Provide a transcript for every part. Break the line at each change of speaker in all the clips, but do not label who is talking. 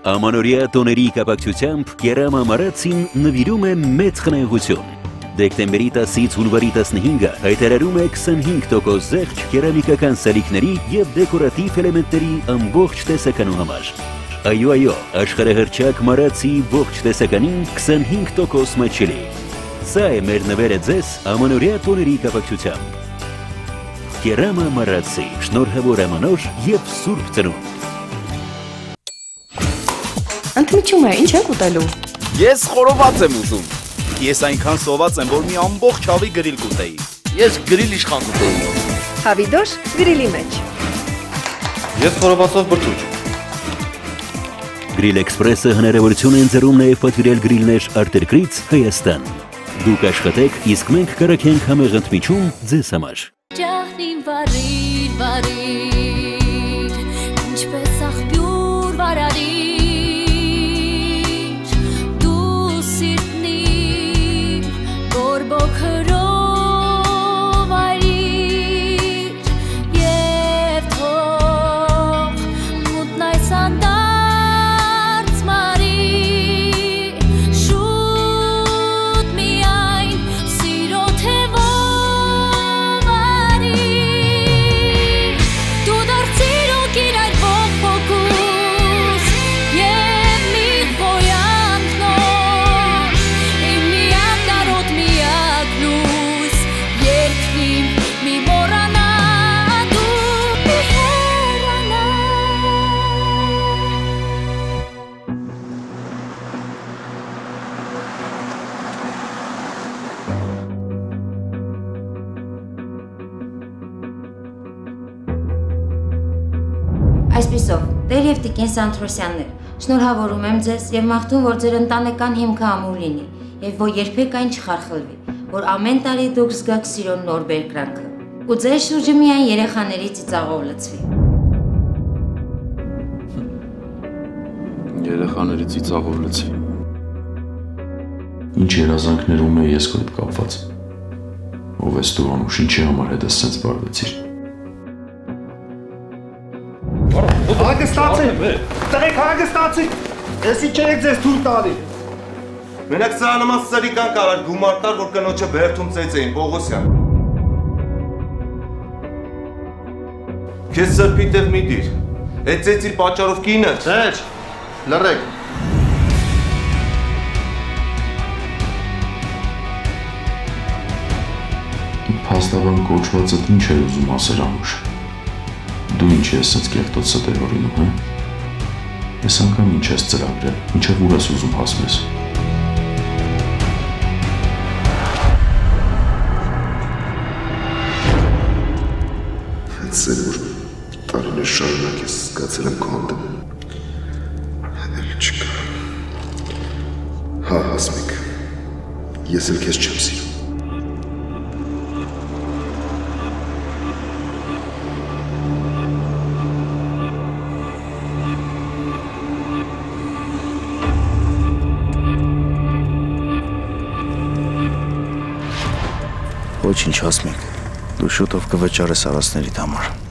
Ամանորյա տոների կապակցությամբ Կերամա Մարացին նվիրում է մեծ խնայողություն։ Դեկտեմբերի 10-ից հունվարի 15-ը հայտարարում է 25% զեղչ կերամիկական սալիկների եւ դեկորատիվ էլեմենտների ամբողջ տեսականու համար։ Այո, այո, աշխարհահռչակ Մարացի ողջ տեսականին 25% մաչելի։ Սա է մեր նվերը ձեզ ամանորյա տոների կապակցությամբ։ Կերամա Մարացի, շնորհավոր ամանոր եւ սուրբ ծնունդ։
Ընդմիջում է, ինչ եք ուտելու։
Ես խորոված եմ ուզում։ Ես այնքան սոված եմ, որ մի ամբողջ հավի գրիլ կուտեի։
Ես գրիլ իշխան կուտեի։
Հավիդոշ գրիլի մեջ։
Ես խորովածով բրդուճ։
Grill Express-ը հնարավորություն է ընձեռում նաև պատվիրել գրիլներ արտերկրից Հայաստան։ Դուք աշխատեք, իսկ մենք կրակենք համեղ ընդմիջում ձեզ համար։
Ջահնին վարիր,
Տիկին Սանթրոսյաններ, շնորհավորում եմ ձեզ եւ մաղթում, որ ձեր ընտանեկան հիմքը ամուր լինի եւ որ երբեք այն չխարխլվի, որ ամեն տարի դուք զգաք սիրո նոր բերկրանքը։ Ու ձեր շուրջը միայն երեխաների ծիծաղով լցվի։
Երեխաների ծիծաղով լցվի։ Ինչ երազանքներում է ես հետ կապված։ Ով ես դու անուշ, ինչի համար հետ ես սենց բարվեցիր։
Հագստացի։ Տղեկ հագստացի։ Ես ինչ եք ձեզ թույլ տալի։
Մենակ սա նման սրիկան կարար գումար տար, որ կնոջը բերթում ծեծեին, Պողոսյան։ Քեզ սրպի տեղ մի դիր։ Այդ ծեծիր պատճառով կինը։
Չէ, լռեք։
Փաստաբան կոչվածդ ինչ է ուզում ասել անուշ։ Դու ինչ ես սենց կեղտոտ ստերորինում, հա։ Ես անգամ ինչ ես ծրագրել, ինչև ուր ես ուզում հասնես։
Սեր որ տարիներ շարունակ ես զգացել եմ քո հանդեպ։ Էլ չկա։ Հա, հասմիկ։ Ես էլ քեզ չեմ սիրում։
Ոչինչ հասմիկ։ Դու շուտով կվճարես արասներիդ համար։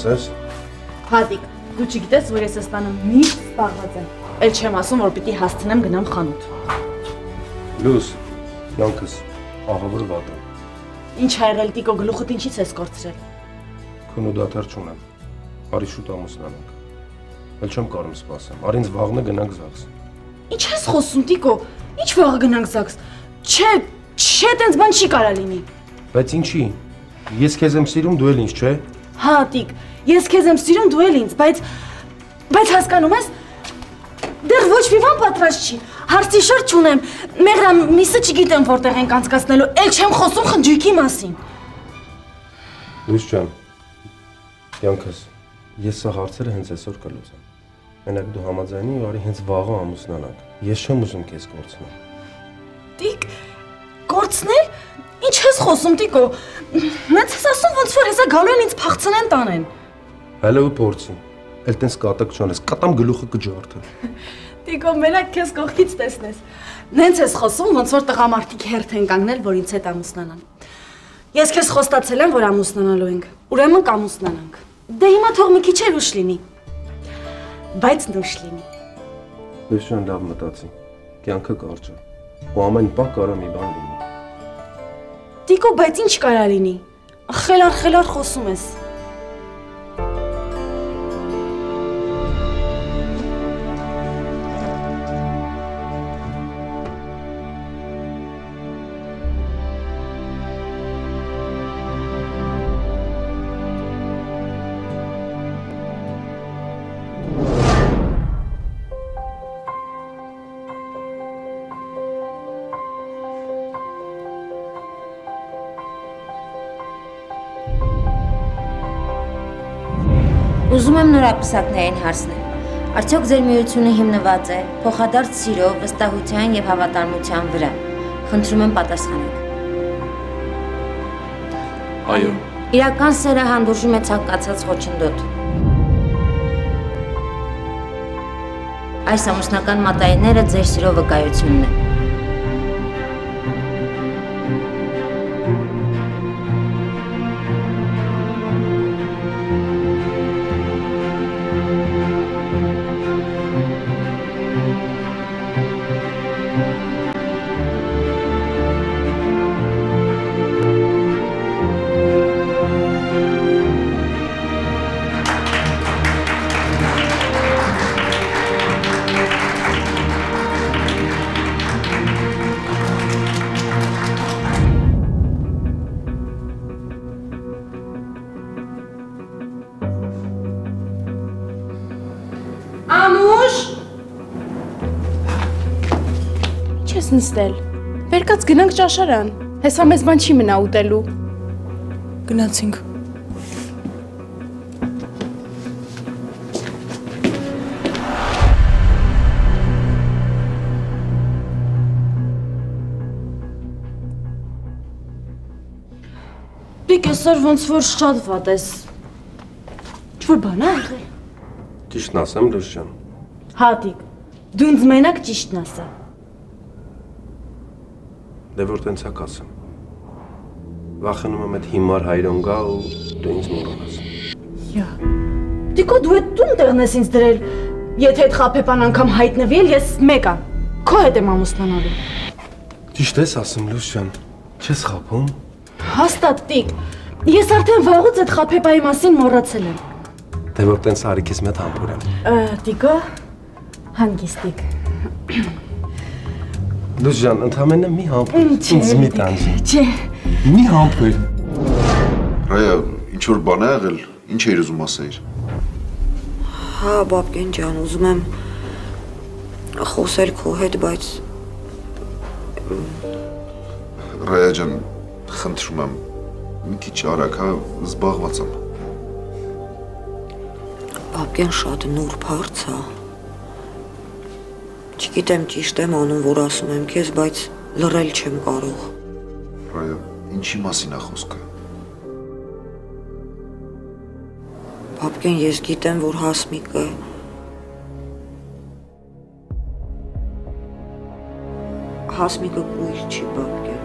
զբաղված ես։
Հատիկ, դու չգիտես, որ ես այս տանը միշտ զբաղված եմ։ Էլ չեմ ասում, որ պիտի հասցնեմ գնամ խանութ։
Լուս, յանքս ահավոր վատ է։
Ինչ ա եղել Տիկո գլուխդ ինչից ես կորցրել։
Քունու դաթար չունեմ։ Արի շուտ ամուսնանանք։ Էլ չեմ կարող սպասեմ։ Արի ինձ վաղնը գնանք ԶԱԳՍ։
Ինչ ես խոսում Տիկո։ Ինչ վաղը գնանք ԶԱԳՍ։ Չէ, չէ, տենց բան չի կարա լինի։
Բայց ինչի։ Ես քեզ եմ սիրում, դու էլ ինձ, չէ։
Հա, Տիկ, ես քեզ եմ սիրում, դու էլ ինձ, բայց բայց հասկանում ես, դեռ ոչ մի բան պատրաստ չի։ Հարցի շուրջ չունեմ։ Մեղրամ միսը չգիտեմ որտեղ ենք անցկացնելու, ել չեմ խոսում խնջույքի մասին։
Լուս ջան։ Յանքս, ես սա հարցերը հենց այսօր կլուծեմ։ Մենակ դու համաձայնի ու արի հենց վաղը ամուսնանանք։ Ես չեմ ուզում քեզ կորցնել։
Տիկ, կորցնել։ Ինչ ես խոսում, Տիկո։ Նենց ես ասում, ոնց որ հեսա գալու են ինձ փախցնեն տանեն։
Հələ ու փորձի։ Էլ տես կատակ չանես, կատամ գլուխը կջարդը։
Տիկո, մենակ քեզ կողքից տեսնես։ Նենց ես խոսում, ոնց որ տղամարդիկ հերթ են կանգնել, որ ինձ հետ ամուսնանան։ Ես քեզ խոստացել եմ, որ ամուսնանալու ենք։ Ուրեմն կամուսնանանք։ Դե հիմա թող մի քիչ էլ ուշ լինի։ Բայց նուշ լինի։
Լուսյան լավ մտածի։ Կյանքը կարճ է։ Ու ամեն պահ կարող մի բան լինի։
Տիկո, բայց ինչ կարա լինի։ Խելար խելար խոսում ես։
Նորապսակներին հարցնել։ Արդյոք ձեր միությունը հիմնված է փոխադարձ սիրով, վստահության եւ հավատարմության վրա։ Խնդրում եմ պատասխանեք։
Այո։
Իրական սերը հանդուրժում է ցանկացած խոչընդոտ։ Այս ամուսնական մատայինները ձեր սիրո վկայությունն է։
գնանք ճաշարան։ Հեսա մեզ բան չի մնա ուտելու։ Գնացինք։ Դիք այսօր ոնց որ շատ վատ ես։ Ինչ-որ բան ա եղել։
Ճիշտն ասեմ, Լուս ջան։
Հատիկ, դու ինձ մենակ ճիշտն ասա։
Դե որ տենց ա կասեմ։ Վախենում եմ այդ հիմար հայրոն գա ու դու ինձ մոռանաս։
Յա։ Դիկո դու այդ տուն տեղն ես ինձ դրել։ Եթե այդ խափեպան անգամ հայտնվի, ես մեկա։ Քո հետ եմ ամուսնանալու։
Ճիշտ ես ասում, Լուս ջան։ Չես խափում։
Հաստատ տիկ։ Ես արդեն վաղուց այդ խափեպայի մասին մոռացել եմ։
Դե որ տենց արի քեզ մեծ համբուր եմ։
Ա,
Լուս ջան, ընդամենը մի համբուր։
Չէ,
Ինձ մի տանջի։
Չէ։
Մի համբուր։
Ռայա, ինչ որ բան ա եղել, ինչ էիր ուզում ասեիր։
Հա, բաբկեն ջան, ուզում եմ խոսել քո հետ, բայց
Ռայա ջան, խնդրում եմ, մի քիչ արագ, հա, զբաղված եմ։
բաբկեն շատ նուրբ հարց է։ Չգիտեմ ճիշտ եմ անում, որ ասում եմ քեզ, բայց լռել չեմ կարող։
Ռայա, ինչի մասին է խոսքը։
Բաբկեն ես գիտեմ, որ հասմիկը հասմիկը կույր չի բաբկեն։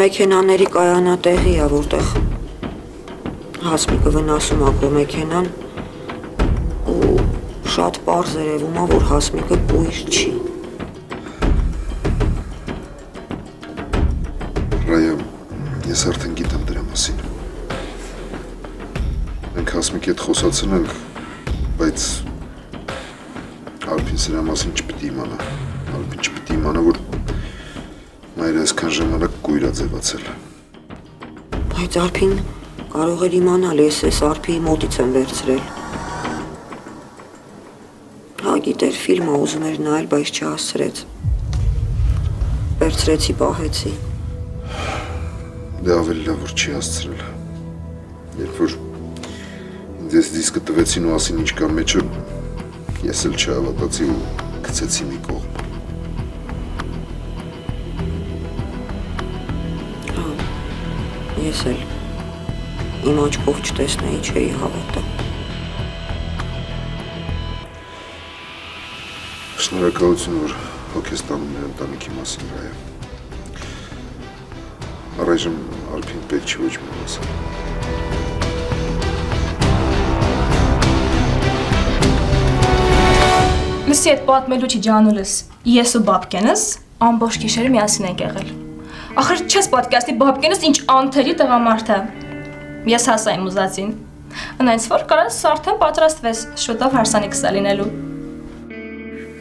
մեքենաների կայանատեղի է, որտեղ հասմիկը վնասում ա քո մեքենան ու շատ པարզ երևում է, որ հասմիկը կույր չի։
Ռայա, ես արդեն գիտեմ դրա մասին։ Մենք հասմիկի հետ խոսացել ենք, բայց Ալփին սրա մասին չպիտի իմանա։ Ալփին չպիտի իմանա, որ մայրը այսքան ժամանակ կույր է ձևացել։
Բայց արփին կարող էր իմանալ, ես այս արփի մոտից եմ վերցրել։ Հա գիտեր, ֆիլմը ուզում էր նայել, բայց չհասցրեց։ Վերցրեցի, պահեցի։
Դե ավելի լավ որ չի հասցրել։ Երբ որ ինձ դիսկը տվեցին ու ասին ինչ կա մեջը, ես էլ չհավատացի ու գցեցի մի կողմ։
ես էլ իմ աչքով չտեսնեի, չէի հավատա։
Շնորհակալություն, որ հոգ ես տանում մեր ընտանիքի մասին ռայա։ Առայժմ Ալփին պետք չի ոչ մի մասը։
Լսի այդ պատմելու չի ջանուլս։ Ես ու բաբկենս ամբողջ գիշերը միասին ենք եղել։ Ախր չես պատկասնի բաբկենս ինչ անթերի տղամարդ է։ Ես հասա իմ ուզածին։ Այնց որ կարաս արդեն պատրաստվես շուտով հարսանիք սա լինելու։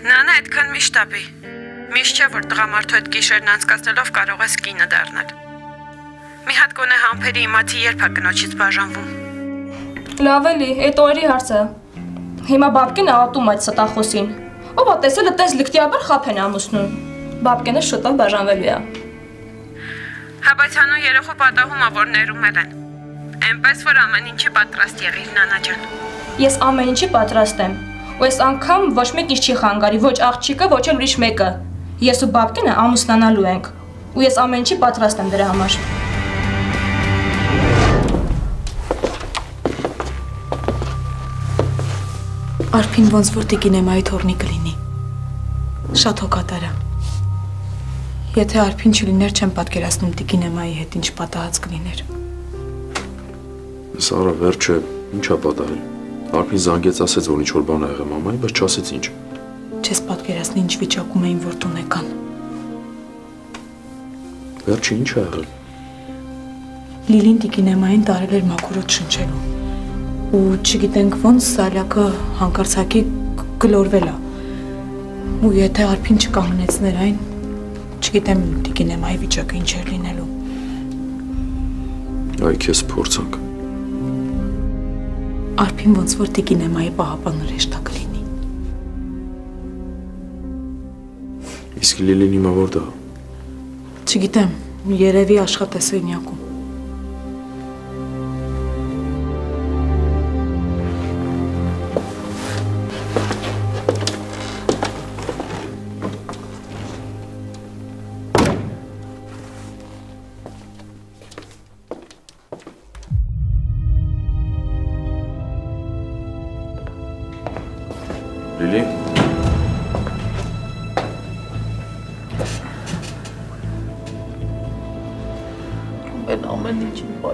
Նանա այդքան միշտ ապի։ Միշտ չէ որ տղամարդու հետ գիշերն անցկացնելով կարող ես կինը դառնալ։ Մի հատ գոնե համբերի իմացի երբ է կնոջից բաժանվում։
Լավ էլի, այդ օրերի հարցը։ Հիմա բաբկենը ատում այդ ստախոսին։ Ով է տեսել այտենց լկտիաբար խափ են ամուսնուն։ Բաբկենը շուտով բաժանվելու է։
Հա բայց հանու երեխու պատահում ա որ ներումել են։ Էնպես որ ամեն ինչի պատրաստ եղիր նանա ջան։
Ես ամեն ինչի պատրաստ եմ։ Ու այս անգամ ոչ մեկ ինչ չի խանգարի, ոչ աղջիկը, ոչ էլ ուրիշ մեկը։ Ես ու բաբկենը ամուսնանալու ենք։ Ու ես ամեն ինչի պատրաստ եմ դրա համար։
Արփին ոնց որ տիկինեմայի թորնի կլինի։ Շատ հոգատար է։ Եթե Արփին չլիներ, չեմ պատկերացնում տիկինեմայի հետ ինչ պատահած կլիներ։
Սարա, վերջը ի՞նչ է պատահել։ Արփին զանգեց ասեց, որ ինչ որ բան ա եղել մամայի, բայց չասեց ինչ։
Չես պատկերացնի ինչ վիճակում էին որ տունեկան։
Վերջը ինչ ա եղել։
Լիլին տիկինեմային տարել էր մաքուրոտ շնչելու։ Ու չգիտենք ոնց սալյակը հանկարծակի գլորվել է։ Ու եթե արփին չկանգնեցներ այն, չգիտեմ տիկինեմայի վիճակը ինչ էր լինելու։
Այ քեզ փորձանք։
Արփին ոնց որ տիկինեմայի պահապան հրեշտա կլինի։
Իսկ Լիլին հիմա որտե՞ղ է։
Չգիտեմ, երևի աշխատեսենյակում։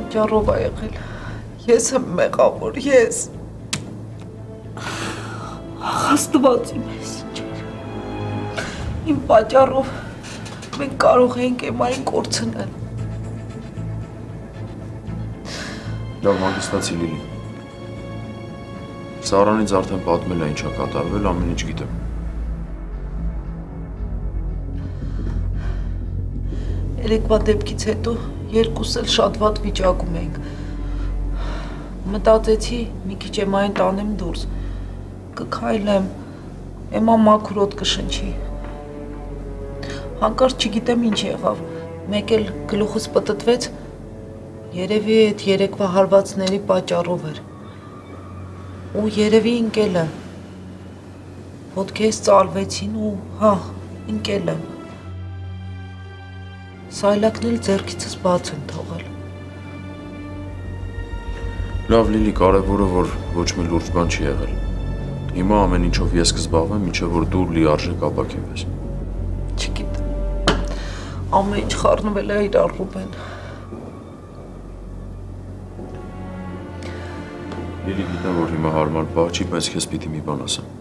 պատճառով ա եղել։ Ես եմ մեղավոր, ես։ Աստված իմ ես ջեր։ Իմ պատճառով մենք կարող էինք Էմային կորցնել։
Լավ հանգստացի Լիլի։ Սարանից արդեն պատմել է ինչա կատարվել, ամեն ինչ գիտեմ։
Երեկվա դեպքից հետո երկուս էլ շատ վատ վիճակում էինք։ Մտածեցի մի քիչ Էմային տանեմ դուրս։ Կքայլեմ, Էմա մաքրոտ կշնչի։ Հանկարծ չգիտեմ ինչ եղավ։ Մեկ էլ գլուխս պտտվեց, Երևի այդ երեկվա հարվածների պատճառով էր։ Ու երևի ընկել եմ։ Ոտքես ծալվեցին ու հա, ընկել եմ։ Սայլակն էլ ձեռքիցս բաց են թողել։
Լավ Լիլի, կարևորը որ ոչ մի լուրջ բան չի եղել։ Հիմա ամեն ինչով ես կզբաղվեմ, ինչեւ որ դու լիարժեք ապակինվես։
Չգիտեմ։ Ամեն ինչ խառնվել է իրար Ռուբեն։
Լիլի գիտեմ որ հիմա հարմար բաղ չի, բայց քեզ պիտի մի բան ասեմ։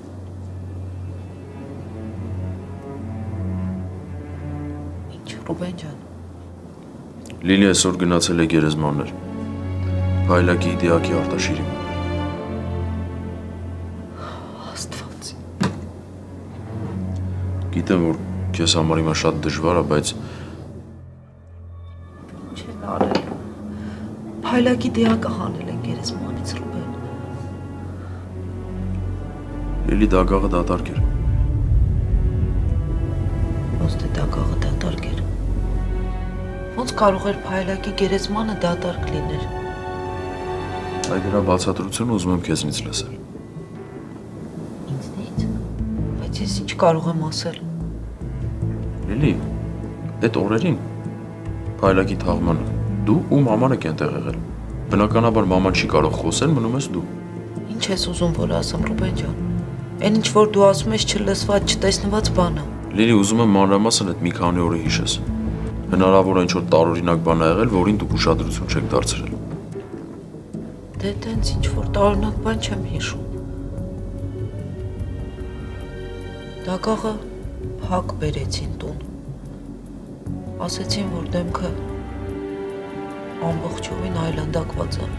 Ռուբեն ջան։
Լիլի այսօր գնացել է գերեզմաններ։ Փայլակի դիակի արտաշիրի մոտ։
Աստված։
Գիտեմ որ քեզ համար հիմա շատ դժվար է, բայց
Չեն արել։ Փայլակի դիակը հանել են գերեզմանից Ռուբեն։
Լիլի դագաղը դատարկ էր։
Ոնց Ոնց կարող էր Փայլակի գերեզմանը դատարկ լինել։
Այ դրա բացատրությունը ուզում եմ քեզնից լսել։
Ինձնից։ Բայց ես ինչ կարող եմ ասել։
Լիլի, այդ օրերին Փայլակի թաղմանը դու ու մաման եք այնտեղ եղել։ Բնականաբար մաման չի կարող խոսել, մնում ես դու։
Ինչ ես ուզում որ ասեմ Ռուբեն ջան։ Այն ինչ որ դու ասում ես չլսված, չտեսնված բան է։
Լիլի, ուզում եմ մանրամասն այդ մի քանի օրը հիշես։ Հնարավոր է ինչ-որ տարօրինակ բան ա եղել, որին դուք ուշադրություն չեք դարձրել։
Դե տենց ինչ որ տարօրինակ բան չեմ հիշում։ Դակաղը փակ բերեցին տուն։ Ասեցին, որ դեմքը ամբողջովին այլանդակված է։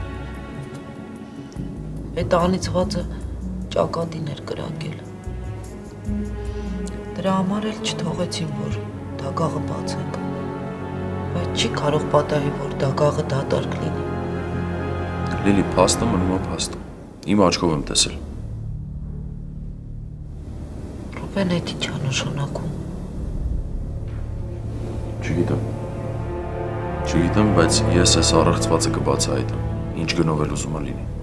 Այդ անիծվածը ճակատին էր կրակել։ Դրա համար էլ չթողեցին, որ դակաղը բացենք։ Բայց չի կարող պատահի, որ դակաղը դատարկ լինի։
Լիլի, փաստը մնում է փաստ։ Իմ աչքով եմ տեսել։
Ռուբեն այդ ինչ է նշանակում։
Չգիտեմ։ Չգիտեմ, բայց ես այս առեղծվածը կբացահայտեմ։ Ինչ գնով էլ ուզում է լինի։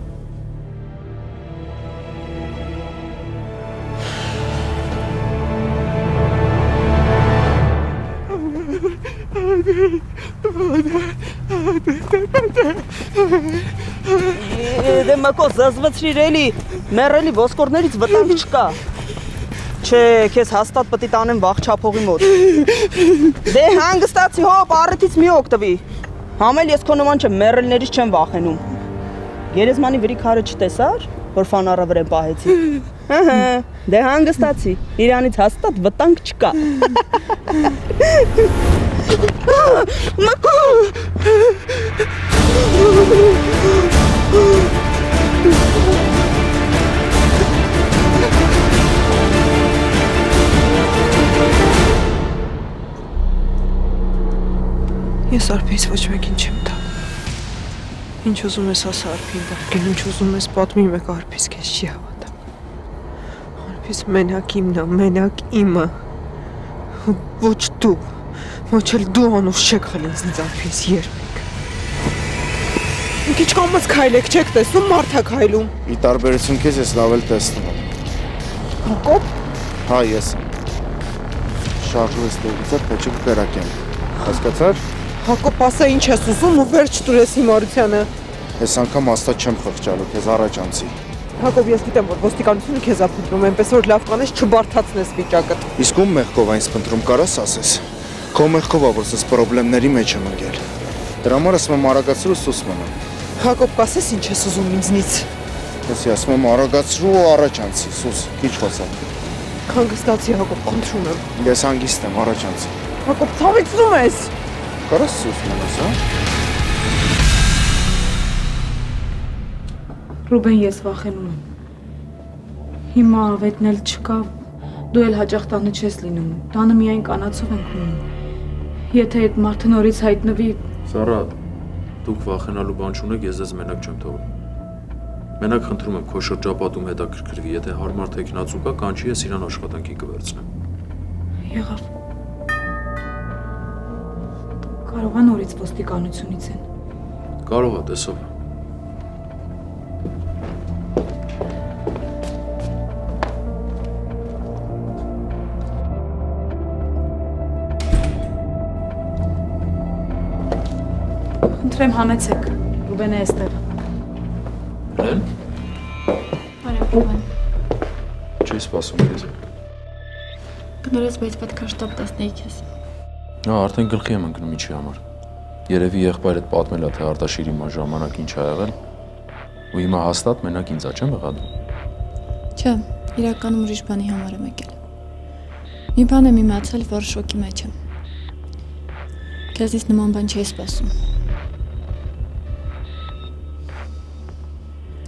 Դե մակո զզվացրիր էլի, մեռելի ոսկորներից վտանգ չկա։ Չէ, քեզ հաստատ է տանեմ վաղ չափողի մոտ։ Դե հանգստացի հոп, առիթից մի օգտվի։ Համել ես քո նման չեմ, մեռելներից չեմ վախենում։ Գերեզմանի վրի քարը չտեսար, որ ֆանարը վրան պահեցի։ Ահա, դե հանգստացի։ Իրանից հաստատ վտանգ չկա։
Ես արփից ոչ մեկին չեմ տա։ Ինչ ուզում ես ասա արփին, բարգեն, ինչ ուզում ես պատմի մեկ արփից քեզ չի հավատա։ Արփից մենակ իմն է, մենակ իմը։ Ոչ դու, ոչ էլ դու անուշ չեք խլի ինձ արփից երբեք։ Ինչ կամած քայլեք, չեք տեսնում մարդ է քայլում։
Ի տարբերություն քեզ ես լավ էլ տեսնում եմ։
Հակոբ,
Հա, ես Շարժու ես տեղից է, փեչը կկրակեմ։ Հասկացար։
Հակոբ, ասա ինչ ես ուզում ու վերջ տուրես հիմարությանը։
Այս անգամ աստա չեմ խղճալու, քեզ առաջ անցի։
Հակոբ, ես գիտեմ, որ ոստիկանությունը քեզ փնտրում, այնպես որ լավ կանես չբարթացնես վիճակը։
Իսկ ում մեղքով այնս փնտրում կարաս ասես։ Քո մեղքով ա որ ես խնդրեմների մեջ եմ ընկել։ Դրա համար ասում եմ արագացրու սուս մնամ։
Հակոբ, կասես ինչ ես ուզում ինձնից։
Ես ասում եմ արագացրու ու առաջ անցի, սուս, քիչ խոսա։
Հանգստացի Հակոբ, խնդրում եմ։
Ես հանգիստ եմ, առաջ անցի։
Հակոբ, ցավեցնում ես։
Կարաս սուս մնաս, հա։
Ռուբեն, ես վախենում եմ։ Հիմա ավետն էլ չկա, դու էլ հաճախ տանը չես լինում։ Տանը միայն կանացով ենք ունում։ Եթե այդ մարդը նորից հայտնվի,
Սարատ, դուք վախենալու բան չունեք, ես ձեզ մենակ չեմ թողնում։ Մենակ խնդրում եմ քո շրջապատում հետաքրքրվի, եթե հարմար տեխնացու կա, կանչի ես իրան աշխատանքի կվերցնեմ։
եղավ։ Կարող է նորից ոստիկանությունից են։
Կարող է, տեսով։
Խնդրեմ համեցեք։ Ռուբեն է այստեղ։
Լեն,
Բարև Ռուբեն։
չի սպասում քեզ։
Կներես, բայց պետք է շտապ տեսնեի քեզ։
Հա, արդեն գլխի եմ ընկնում ինչի համար։ Երևի եղբայրդ պատմել է թե Արտաշիրի մա ժամանակ ինչ ա եղել։ Ու հիմա հաստատ մենակ ինձ ա չեմ եղադու։
Չէ, իրականում ուրիշ բանի համար եմ եկել։ Մի բան եմ իմացել, որ շոկի մեջ եմ։ Քեզից նման բան չէի սպասում։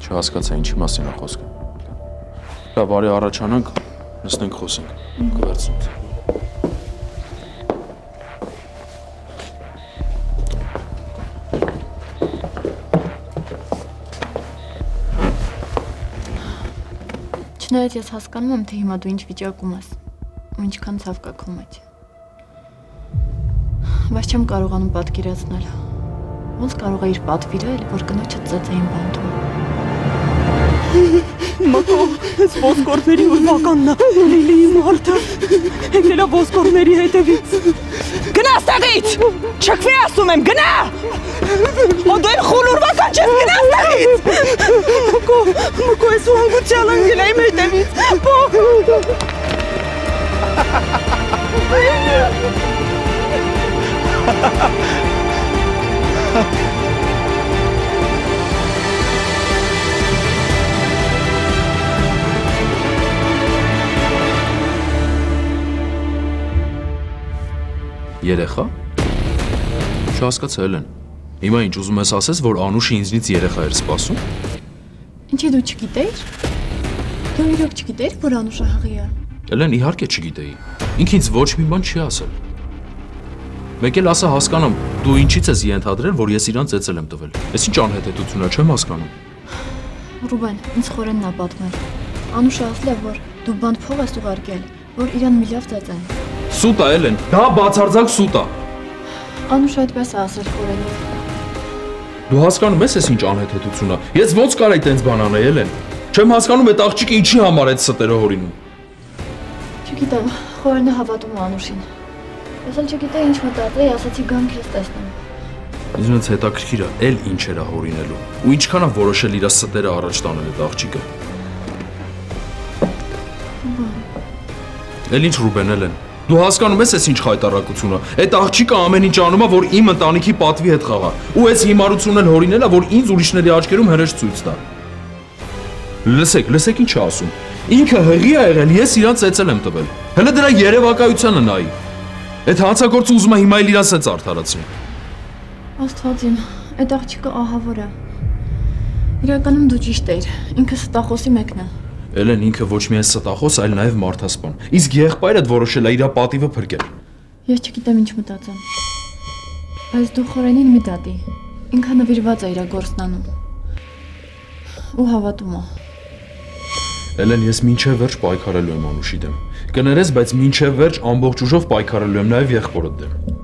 Չհասկացա ինչի մասին է խոսքը։ Դա բարի առաջանանք, նստենք խոսենք։ Կվերցնենք։
Չնայած ես հասկանում եմ, թե հիմա դու ինչ վիճակում ես ու ինչքան ցավ կա քո մեջ։ Բայց չեմ կարողանում պատկերացնել։ Ոնց կարող է իր պատվիրել, որ կնոջը ծեծեին բանտում։
Մակո, այս ոսկորների ուրվականն է, Լիլիի մարդը, եկել է ոսկորների հետևից։ Գնա ստեղից, չքվի ասում եմ, գնա! Հո դու են խուլ ուրվական չես, գնա ստեղից! Մակո, մակո, այս ու հանգուցյալ ընգել իմ հետևից,
Չհասկացա Էլեն։ Հիմա ինչ ուզում ես ասես, որ Անուշը ինձնից երեխա էր սպասում։
Ինչի դու չգիտեիր։ Դու իրոք չգիտեիր, որ Անուշը հղի է։
Էլեն իհարկե չգիտեի։ Ինքը ինձ ոչ մի բան չի ասել։ Մեկ էլ ասա հասկանամ, դու ինչից ես ենթադրել, որ ես իրան ծեծել եմ տվել։ Էս ինչ անհետեթություն է, չեմ հասկանում։
Ռուբեն, ինձ խորենն է պատմել։ Անուշը ասել է, որ դու բանտ փող ես ուղարկել, որ իրան միլիով ծեծեն։
Սուտ է Էլեն, դա բացարձակ սուտ է։
Է ասել խորենին։
Դու հասկանում ես էս ինչ անհետեթություն է։ Ես ոնց կարայի տենց բան անել Էլեն։ Չեմ հասկանում այդ աղջիկը ինչի համար այդ ստերը հորինում։
Չգիտեմ, խորենը հավատում Անուշին։ Ես էլ չգիտեի ինչ մտածեի, ասացի գամ քեզ տեսնեմ։
Ինձնից հետաքրքիր է, էլ ինչ էր հորինելու։ Ու ինչքան է որոշել իր ստերը առաջ տանել այդ աղջիկը։ Էլ ինչ Ռուբեն Էլեն։ Դու հասկանում ես այս ինչ խայտարակությունը։ Այդ աղջիկը ամեն ինչ անում է, որ իմ ընտանիքի պատվի հետ խաղա։ Ու այս հիմարությունն էլ հորինել է, որ ինձ ուրիշների աչքերում հրեշ ցույց տա։ Լսեք, լսեք ինչ է ասում։ Ինքը հղի է եղել, ես իրան ծեծել եմ տվել։ Հələ դրա երևակայությանը նայի։ Այդ հանցագործը ուզում է հիմա էլ իրան սենց արդարացնի։
Աստված իմ, այդ աղջիկը ահավոր է։ Իրականում դու ճիշտ ես։ Ինքը ստախոսի մեկն է։
Էլեն ինքը ոչ միայն ստախոս, այլ նաև մարդասպան։ Իսկ եղբայրդ որոշել է իր պատիվը փրկել։
Ես չգիտեմ ինչ մտածեմ։ Բայց դու խորենին մի դատի։ Ինքը նվիրված է իր գործն անում։ Ու հավատում է։
Էլեն ես մինչև վերջ պայքարելու եմ Անուշի դեմ։ Կներես, բայց մինչև վերջ ամբողջ ուժով պայքարելու եմ նաև եղբորդ դեմ։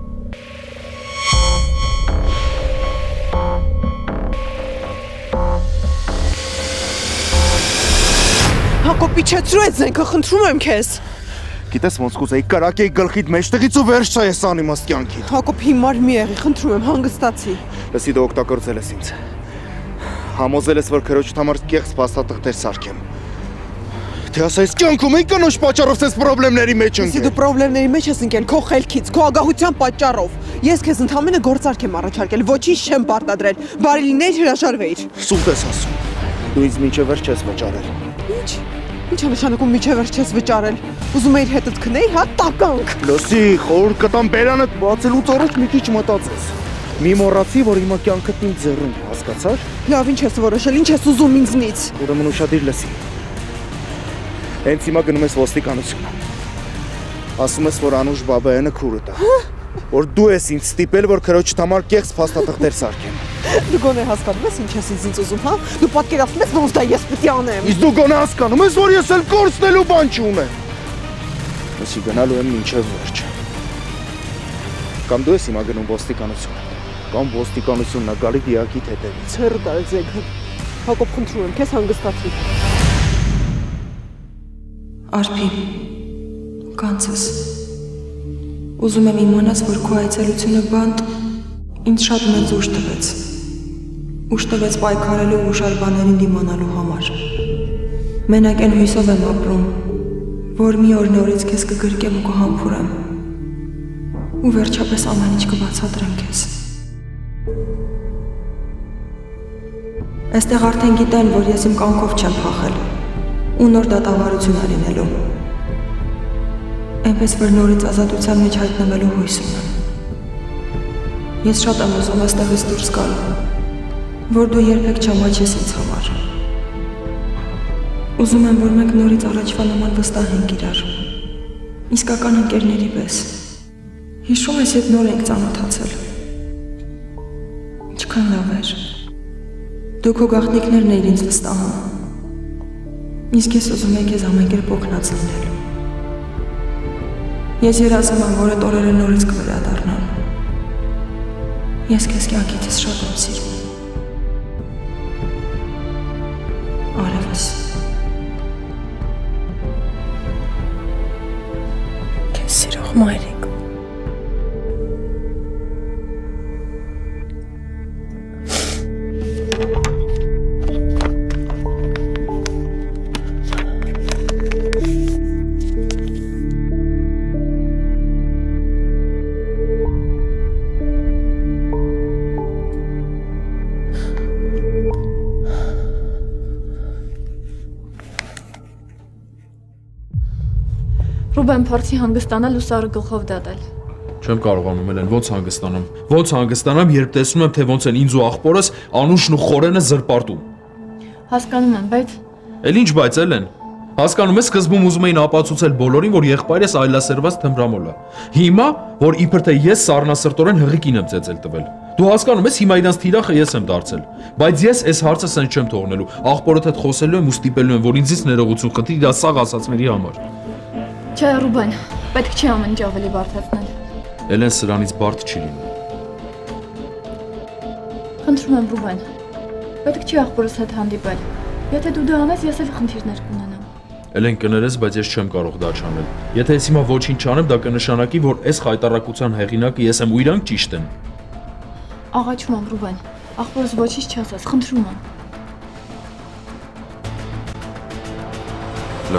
Հակոբ իջեցրու այդ զենքը, խնդրում եմ քեզ։
Գիտես ոնց կուզեի կրակեի գլխիդ մեջտեղից ու վերջ չա ես անիմաստ կյանքին։
Հակոբ հիմար մի եղի, խնդրում եմ, հանգստացի։
Լսի դու օգտագործել ես ինձ։ Համոզել ես, որ քրոջդ համար կեղծ փաստաթղթեր սարքեմ։ Թե ասա ես կյանքում եք կնոջ պատճառով ես խնդրեմների մեջ
Իսկ
ընկել։
դու խնդրեմների մեջ ես ընկել քո խելքից, քո ագահության պատճառով։ Ես քեզ ընդհանրապես գործարք եմ առաջարկել, ոչինչ չեմ պարտադրել։ Բարի լինեիր հրաժարվեիր։
Սուտ ես ասում։ Դու ինձ մինչև վերջ ես վճարել։
Ինչ։ Ինչ է նշանակում միջև վերջ չես վճարել։ Ուզում էիր հետդ քնեի, հա տականք։
Լսի, խոր կտամ բերանդ բացելուց առաջ մի քիչ մտածես։ Մի մոռացի, որ հիմա կյանքդ ինձ ձեռում հասկացար։
Լավ, ինչ ես որոշել, ինչ ես ուզում ինձնից։
Ուրեմն ուշադիր լսի։ Հենց հիմա գնում ես ոստիկանություն։ Ասում ես, որ Անուշ Բաբայանը քուրդ է։ Որ դու ես ինձ ստիպել, որ քրոջդ համար կեղծ փաստաթղթեր սարքեմ։
Դու գոնե հասկանում ես ինչ ես ինձ ուզում, հա։ Դու պատկերացնում ես ոնց դա ես պիտի անեմ։
Իսկ դու գոնե հասկանում ես, որ ես էլ կորցնելու բան չունեմ։ Լսի գնալու եմ մինչև վերջ։ Կամ դու ես հիմա գնում ոստիկանություն։ կամ ոստիկանությունն է գալի դիակի հետևից։
Ցերը տալ Զեգան։ Հակոբ խնդրում եմ, քեզ հանգստացրի։
Արփի, կանցս։ Ուզում եմ իմանաս, որ քո այցելությունը բանտ ինձ շատ մեծ ուժ տվեց։ Ուժ տվեց պայքարելու ու ուշար բաներին դիմանալու համար։ Մենակ այն հույսով եմ ապրում, որ մի օր նորից քեզ կգրկեմ ու կհամբուրեմ։ Ու վերջապես ամեն ինչ կբացատրեմ քեզ։ Այստեղ արդեն գիտեն, որ ես իմ կյանքով չեմ փախել ու նոր դատավարություն արինելու։ Այնպես որ նորից ազատության մեջ հայտնվելու հույս ունեմ։ Ես շատ եմ ուզում այստեղից դուրս գալ, որ դու երբեք չամաչես ինձ համար։ Ուզում եմ, որ մենք նորից առաջվա նման վստահ ենք իրար։ Իսկական ընկերների պես։ Հիշում ես, երբ նոր ենք ծանոթացել։ Ինչքան լավ էր։ Դու քո գաղտնիքներն էիր ինձ վստահում։ Իսկ ես ուզում եմ քեզ ամեն կերպ օգնած լինել։ Ես երազում եմ, որ այդ օրերը նորից կվերադառնան։ Ես քեզ կյանքիցս շատ եմ սիրում։ Արևս։
Քեզ սիրող մայրիկ։
փորձի հանգստանալ ու սարը գլխով դատել։
Չեմ կարողանում ելեն, ո՞նց հանգստանամ։ Ո՞նց հանգստանամ, երբ տեսնում եմ, թե ոնց են ինձ ու աղբորս Անուշն ու Խորենը զրպարտում։
Հասկանում եմ, բայց
Էլ ինչ բայց ելեն։ Հասկանում ես, սկզբում ուզում էին ապացուցել բոլորին, որ եղբայրս այլասերված թմրամոլ է։ Հիմա, որ իբր թե ես սառնասրտորեն հղիկին եմ ծեծել տվել։ Դու հասկանում ես, հիմա իրանց թիրախը ես եմ դարձել։ Բայց ես այս հարցը սենց չեմ թողնելու։ Աղբորդ հետ խոսելու եմ ու ստիպելու եմ, որ ինձից ներողություն խնդրի դա սաղ ասածների համար։
Չէ, Ռուբեն, պետք չի ամեն ինչ ավելի բարդացնել։
Էլեն սրանից բարդ չի լինում։
Խնդրում եմ, Ռուբեն։ Պետք չի աղբորս հետ հանդիպել։ Եթե դու դա անես, ես էլ խնդիրներ կունենամ։
Էլեն կներես, բայց ես չեմ կարող դա չանել։ Եթե ես հիմա ոչինչ չանեմ, դա կնշանակի, որ այս խայտարակության հեղինակը ես եմ ու իրանք ճիշտ են։
Աղաչում եմ, Ռուբեն։ Աղբորս ոչինչ չասես, խնդրում եմ։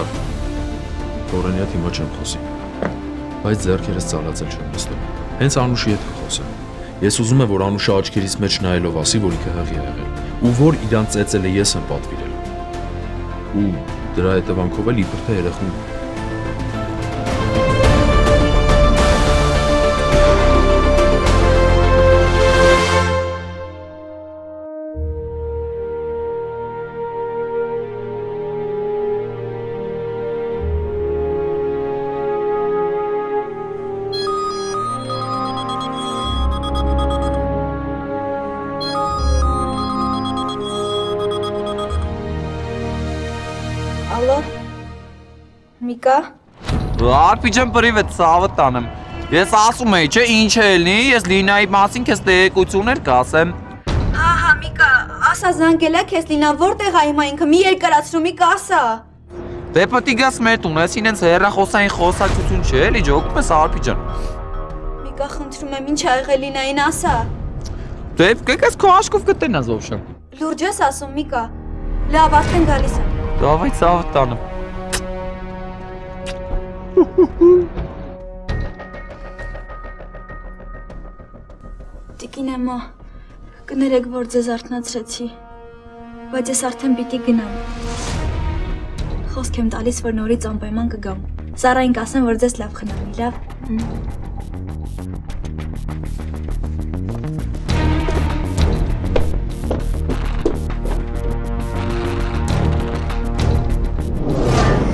Լավ։ Օրենյա հիմա չեմ խոսի։ Բայց ձեռքերս ծալածել չեմ նստում։ Հենց Անուշի հետ կխոսեմ։ Ես ուզում եմ, որ Անուշը աչքերիս մեջ նայելով ասի, որ ինքը հղի է եղել, ու որ իրան ծեծել է ես եմ պատվիրել։ Ու դրա հետևանքով էլ իբր թե երախուն
Ջան, պրիվետ, սավը տանեմ։ Ես ասում էի, չէ, ինչ է ելնի, ես Լինայի մասին քեզ տեղեկություններ կասեմ։
Հա, հա, Միկա, ասա զանգելա քեզ Լինա, որտեղ է հիմա ինքը։ Մի երկարացրու, Միկա, ասա։
Դե պետք է գաս մեր տուն, ես ինձ հերախոսային խոսակցություն չէ, էլի ջոկում ես Արփի ջան։
Միկա, խնդրում եմ, ինչ ա եղել Լինային, ասա։
Դե կեկես քո աշկով կտենաս ով շեմ։
Լուրջ ես ասում, Միկա։ Լավ, արդեն գալիս եմ։
Դավայ սավը տանեմ։
Տիկին էմա, կներեք, որ ձեզ արթնացրեցի, բայց ես արդեն պիտի գնամ։ Խոսք եմ տալիս, որ նորից անպայման կգամ։ Սարային կասեմ, որ ձեզ լավ խնամի, լավ։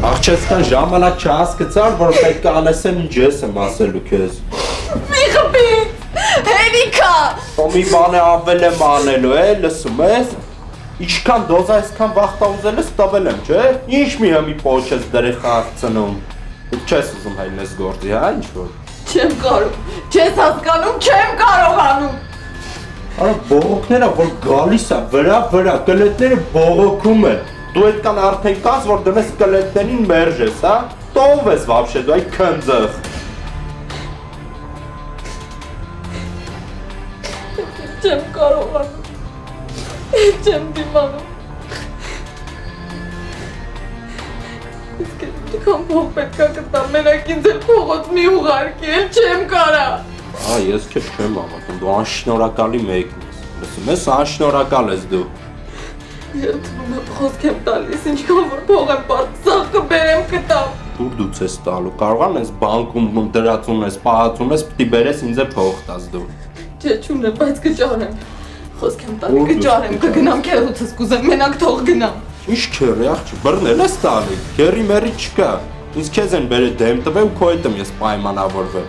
Աղջեսկան ժամանակ չհասկացար, որ պետք է անեսեմ ինչ ես եմ ասելու քեզ։
Մի խփի։ Հերիկա։
Ու մի բան է ավել եմ անելու, է, լսում ես։ Ինչքան դոզա այսքան վախտա ուզել ես տվել եմ, չէ՞։ Ինչ մի հմի փոչես դրի խաղցնում։ Չես ուզում հայնես գործի, հա, ինչ որ։
Չեմ կարող։ Չես հասկանում, չեմ կարողանում։
Արա բողոքները որ գալիս է վրա վրա կլետները բողոքում են դու այդքան արդեն կաս, որ դնես կլետներին մերժես, հա, տո ով ես վապշե դու այ քնձղ։
Չեմ կարողանում։ Չեմ դիմանում։ Իսկ դուքան փող պետք է կտա, մենակ ինձ էլ փողոց մի ուղարկել չեմ կարա։
Ա, ես քեզ չեմ հավատում, դու անշնորհակալի մեկն ես։ Լսում ես, անշնորհակալ ես դու։
Երդվում եմ խոսք եմ տալիս, ինչքան որ փող եմ պարտսաղ կբերեմ կտամ։
Դուր դուց ես տալու։ Կարողան ես բանկում դրածում ես, պահածում ես, պիտի բերես ինձ է փող տաս դու։
Չէ, չունեմ, բայց կճարեմ։ Խոսք եմ
դու
կճարեմ, կգնամ քերուցս կուզեմ, մենակ թող գնամ։
Ինչ քերի աղջի, բռնել ես տալի։ Քերի մերի չկա։ Ինձ քեզ են բերել դեմ տվել ու քո հետ եմ ես պայմանավորվել։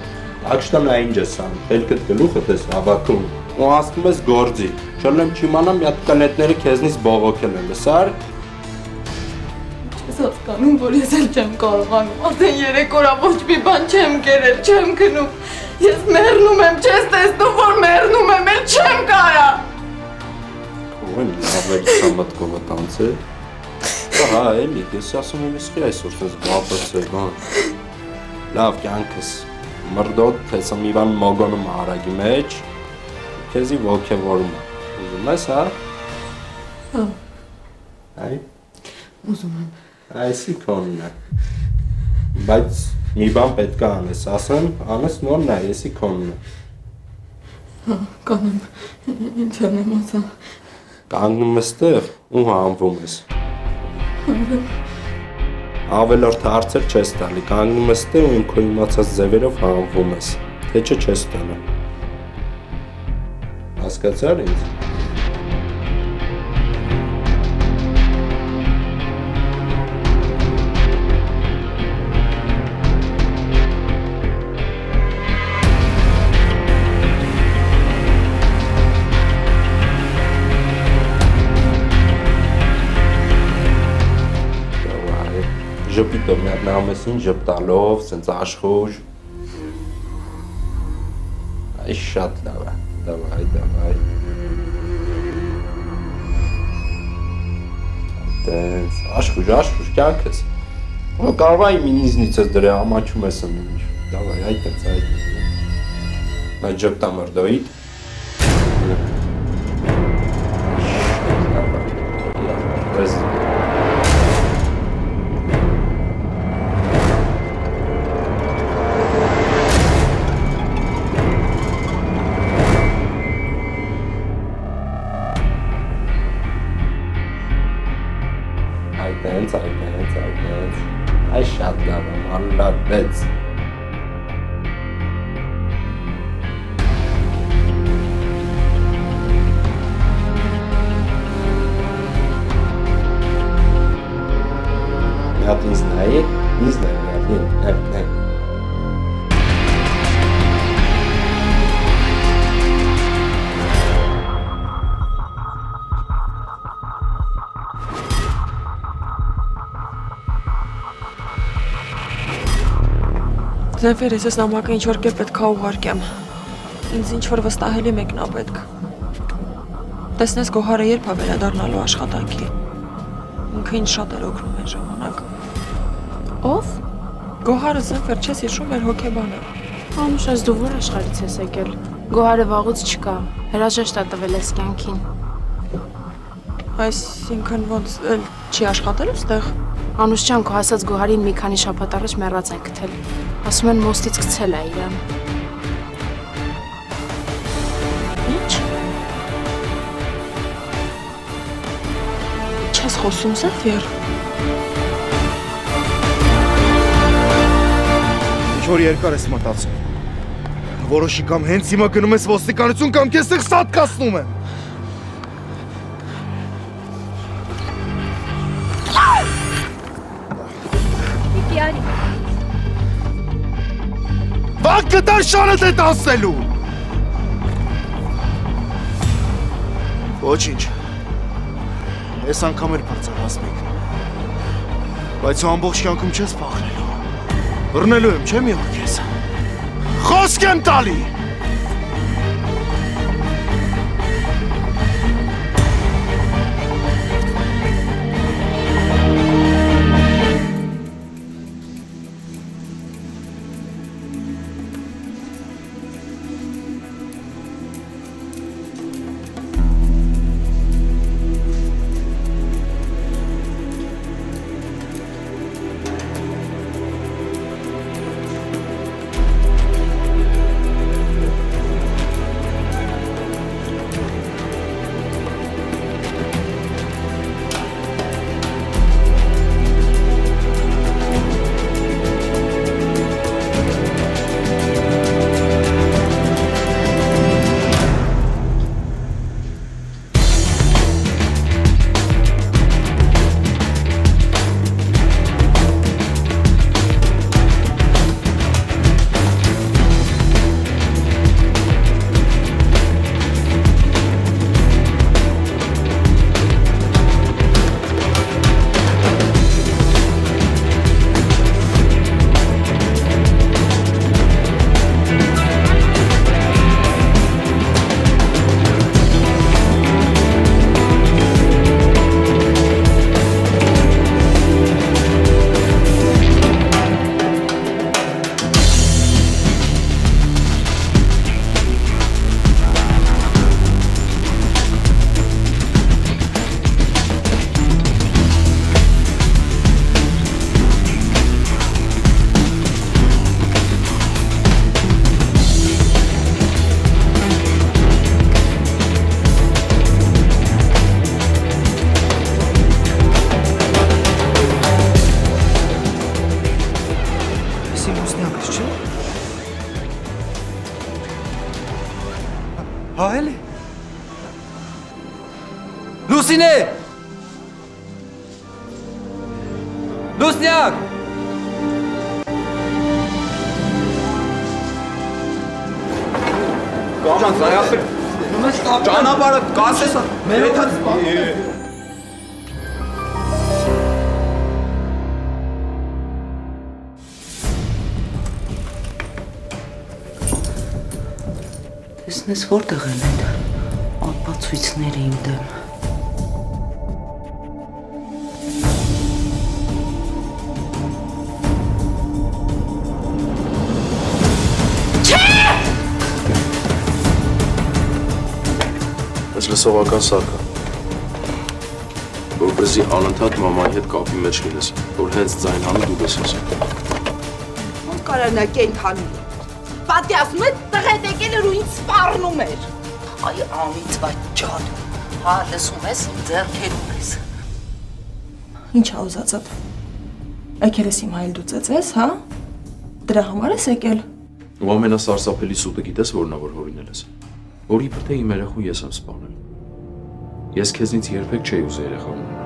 Ակշտանա ինչ ես անում։ Խելքդ գլուխդ ես հավաքում։ Ու ասում ես գործի։ Չլեմ չիմանամ, մի հատ կնետները քեզնից բողոքել են, լսար։
Ես հասկանում, որ ես էլ չեմ կարողանում։ Արդեն 3 օրա ոչ մի բան չեմ կերել, չեմ քնում։ Ես մեռնում եմ, չես տեսնում, որ մեռնում եմ, էլ չեմ կարա։
Ո՞ն լավ է սամատկով տանցը։ Ահա, էլի, ես ասում եմ, իսկի այսօր ես բապացել, բան։ Լավ կյանքս։ Մրդոտ թեսը մի բան մոգոնում արագի մեջ։ Քեզի ոգևորում է։ Ուզում ես, հա։
Հա,
Այ,
ուզում եմ։
այսի քոնն է։ Բայց մի բան պետք է անես, ասեմ, անես նորն է, եսի քոնն է։
Հա, կանեմ։ Ինչ անեմ ասա։
Կանգնում ես տեղ ու հանվում ես։ Ավելորդ հարցեր չես տալի, կանգնում ես տեղ ու իմ քո իմացած ձևերով հանվում ես։ Թե չէ չես տանը հասկացար ինձ։ ժպիտով մի հատ նամեսին ժպտալով, սենց աշխուժ, այս շատ լավ է Давай, давай։ Տենց, աշխուժ, աշխուժ կյանքս։ Ու կարող է իմ ինձնից ես դրա ամաչում ես ինչ։ Давай, այ տենց, այ։ Բայց ժպտա
Զենֆեր, ես ես նամակը ինչ որ կեր պետք է ուղարկեմ։ Ինձ ինչ որ վստահելի մեկն է պետք։ Տեսնես Գոհարը երբ է վերադառնալու աշխատանքի։ Ինքը ինձ շատ էր օգնում այն ժամանակ։
Ո՞վ։
Գոհարը Զենֆեր չես հիշում էր հոկեբանը։
Անուշ, ես դու որ աշխարհից ես եկել։ Գոհարը վաղուց չկա։ Հրաժեշտ է տվել ես կյանքին։
Այսինքն ոնց էլ չի աշխատել ստեղ։
Անուշ ջան, քո ասած Գոհարին մի քանի շաբաթ առաջ մեռած են գտել։ Ասում են մոստից գցել է իրան։
Ինչ։ Չես խոսում Զենֆեր։
Ինչ որ երկար ես մտածում։ Որոշի կամ հենց հիմա գնում ես ոստիկանություն կամ քեզ տեղ սատկացնում եմ։ Շանդ է տասնելու։ Ոչինչ։ Այս անգամ էլ բարձր հասմիկ։ Բայց ու ամբողջ կյանքում չես փախնելու։ Բռնելու եմ, չէ՞ մի օր քեզ։ Խոսք եմ տալի։
Ճանապարհը կասես մեր հետ
Տեսնես որտեղ են այդ ապացույցները իմ դեմ։
Այս լսողական սարքա։ Որպեսզի անընդհատ մամայի հետ կապի մեջ լինես, որ հենց ձայն հանի դու ես ասում։
Ոնց կարանա կենթանի։ Պատյասում է տղետ եկել էր ու ինձ սպառնում էր։
Այ անիծվա ջան։ Հա լսում ես իմ ձեռքերում ես։
Ինչ ա ուզածդ։ Եկել ես իմ հայել դու ծեծես, հա? Դրա համար ես եկել։
Ու ամենասարսափելի սուտը գիտես որն ա որ հորինել ես։ Որ իբր թե իմ երախուն ես եմ սպանել։ Ես քեզնից երբեք չէի ուզել երեխա ունենալ։